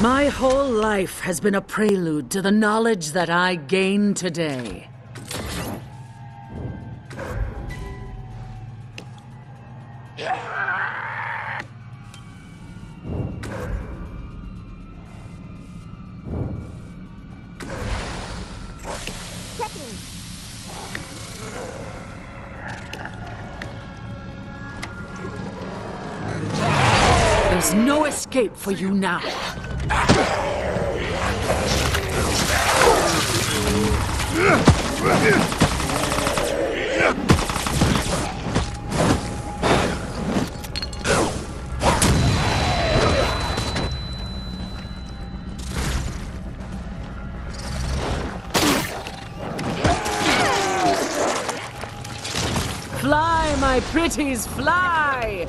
My whole life has been a prelude to the knowledge that I gain today. There's no escape for you now. Fly, my pretties, fly!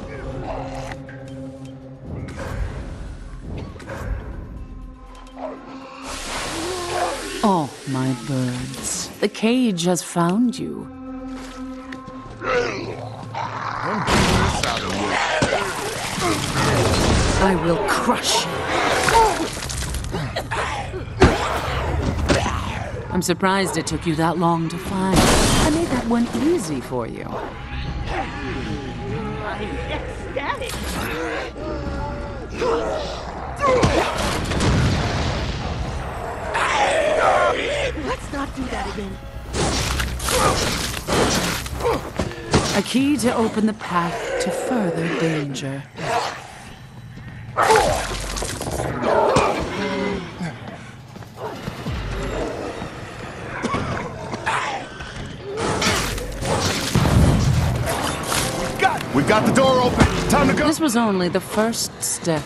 Oh, my birds. The cage has found you. I will crush you. I'm surprised it took you that long to find. I made that one easy for you. Not do that again. A key to open the path to further danger. We've got the door open. Time to go. This was only the first step.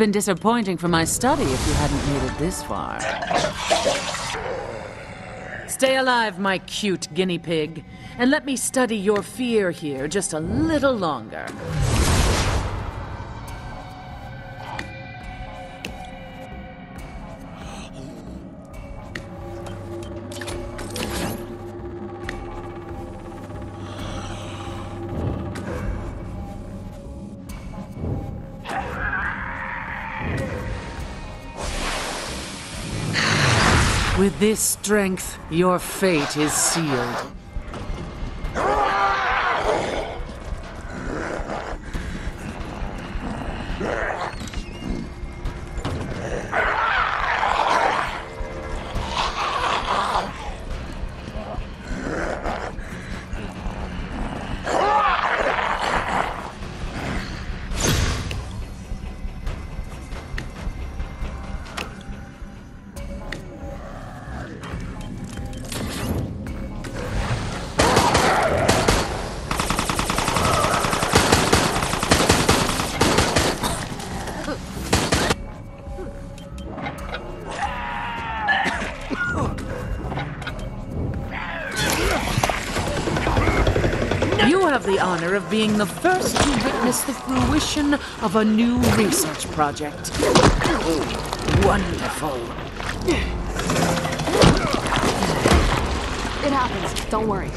Been disappointing for my study if you hadn't made it this far. Stay alive, my cute guinea pig, and let me study your fear here just a little longer. With this strength, your fate is sealed. The honor of being the first to witness the fruition of a new research project. Wonderful. It happens. Don't worry.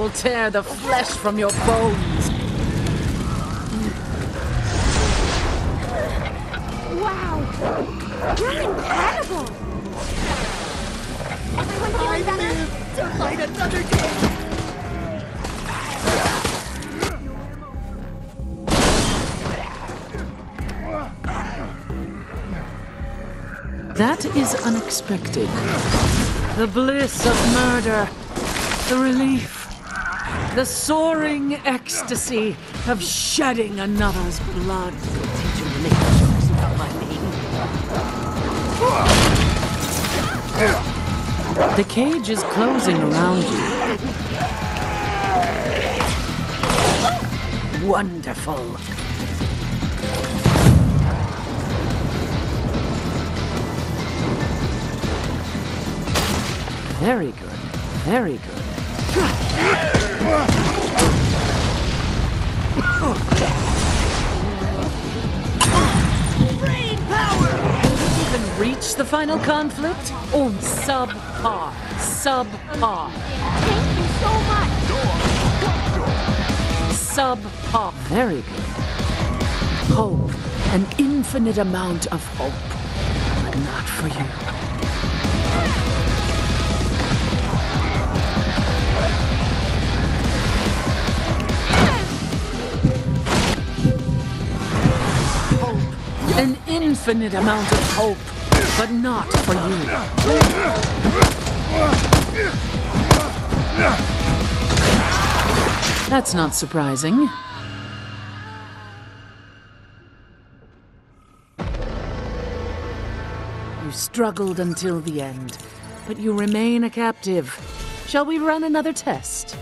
Will tear the flesh from your bones. Wow! You're incredible! Everyone feeling better? to light another day. That is unexpected. The bliss of murder, the relief, the soaring ecstasy of shedding another's blood will teach about my. The cage is closing around you. Wonderful. Very good. Very good. Brain power! Even reach the final conflict? Oh, subpar. Subpar. Thank you so much. Subpar. Very good. Hope. An infinite amount of hope. But not for you. Infinite amount of hope. But not for you. That's not surprising. You struggled until the end, but you remain a captive. Shall we run another test?